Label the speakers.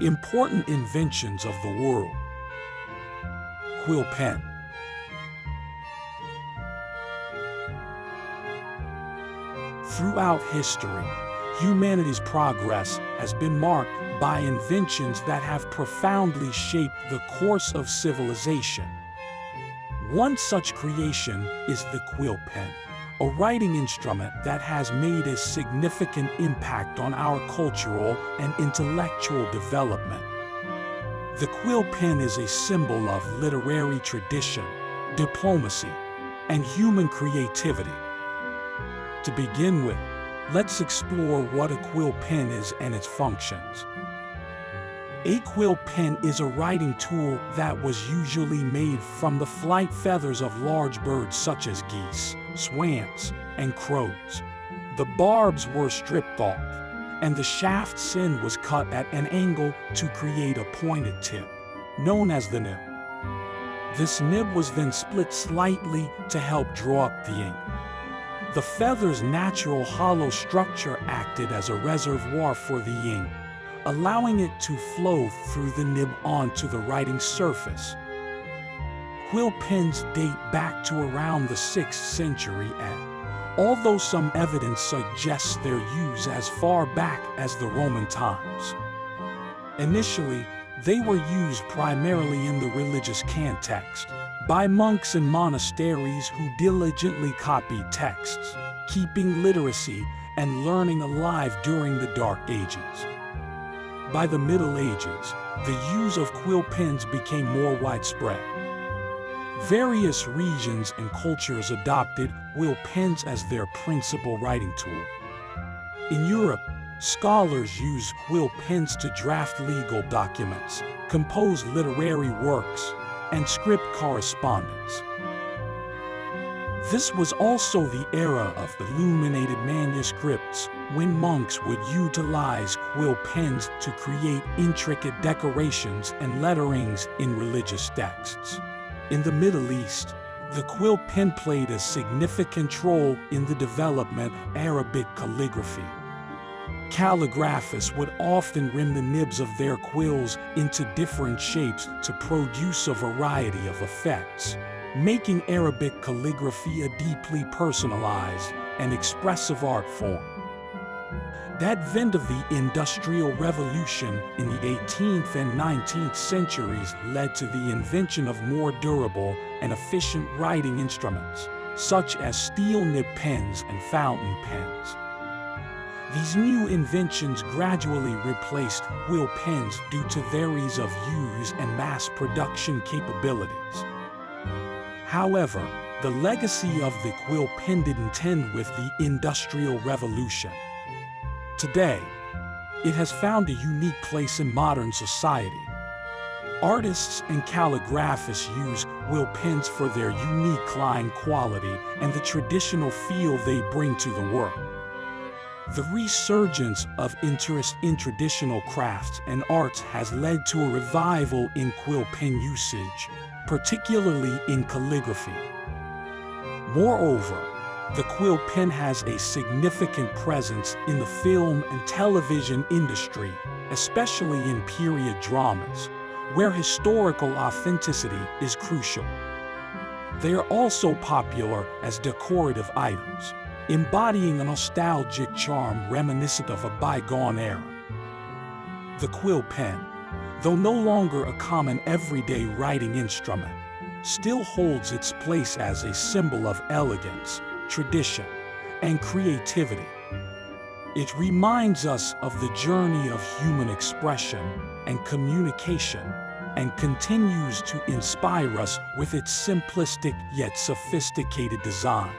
Speaker 1: Important inventions of the world. Quill pen. Throughout history, humanity's progress has been marked by inventions that have profoundly shaped the course of civilization. One such creation is the quill pen, a writing instrument that has made a significant impact on our cultural and intellectual development. The quill pen is a symbol of literary tradition, diplomacy, and human creativity. To begin with, let's explore what a quill pen is and its functions. A quill pen is a writing tool that was usually made from the flight feathers of large birds such as geese, swans, and crows. The barbs were stripped off, and the shaft's end was cut at an angle to create a pointed tip, known as the nib. This nib was then split slightly to help draw up the ink. The feather's natural hollow structure acted as a reservoir for the ink, allowing it to flow through the nib onto the writing surface. Quill pens date back to around the 6th century AD, although some evidence suggests their use as far back as the Roman times. Initially, they were used primarily in the religious context, by monks and monasteries who diligently copied texts, keeping literacy and learning alive during the Dark Ages. By the Middle Ages, the use of quill pens became more widespread. Various regions and cultures adopted quill pens as their principal writing tool. In Europe, scholars used quill pens to draft legal documents, compose literary works, and script correspondence. This was also the era of illuminated manuscripts, when monks would utilize quill pens to create intricate decorations and letterings in religious texts. In the Middle East, the quill pen played a significant role in the development of Arabic calligraphy. Calligraphists would often rim the nibs of their quills into different shapes to produce a variety of effects, making Arabic calligraphy a deeply personalized and expressive art form. The advent of the Industrial Revolution in the 18th and 19th centuries led to the invention of more durable and efficient writing instruments, such as steel nib pens and fountain pens. These new inventions gradually replaced quill pens due to ease of use and mass production capabilities. However, the legacy of the quill pen didn't end with the Industrial Revolution. Today, it has found a unique place in modern society. Artists and calligraphists use quill pens for their unique line quality and the traditional feel they bring to the work. The resurgence of interest in traditional crafts and arts has led to a revival in quill pen usage, particularly in calligraphy. Moreover, the quill pen has a significant presence in the film and television industry, especially in period dramas, where historical authenticity is crucial. They are also popular as decorative items, embodying a nostalgic charm reminiscent of a bygone era. The quill pen, though no longer a common everyday writing instrument, still holds its place as a symbol of elegance, tradition, and creativity. It reminds us of the journey of human expression and communication and continues to inspire us with its simplistic yet sophisticated design.